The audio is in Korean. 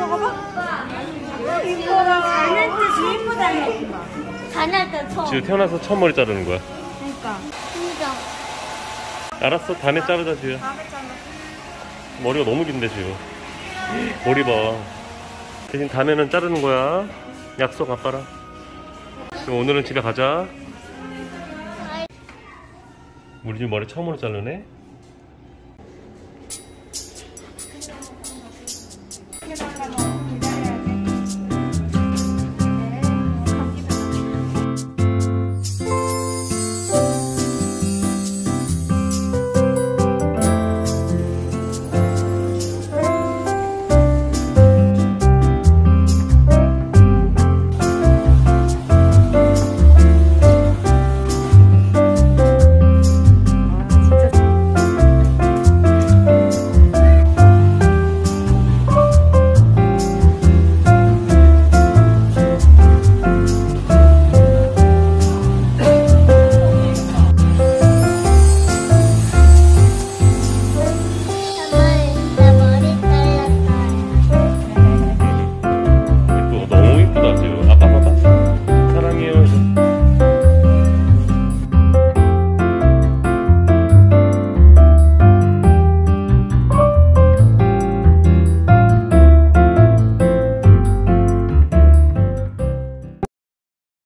저거 봐. 이뻐라. 자는 때 제일 예쁘다. 자는 때 처음. 지우 태어나서 처음 머리 자르는 거야. 그러니까. 진짜. 알았어, 다음에 자르자, 지우. 다음에 잘라. 머리가 너무 긴데, 지우. 머리 봐. 대신 다음에는 자르는 거야. 약속, 아빠랑. 그럼 오늘은 집에 가자. 우리 집 머리 처음으로 자르네? 介绍一下蘑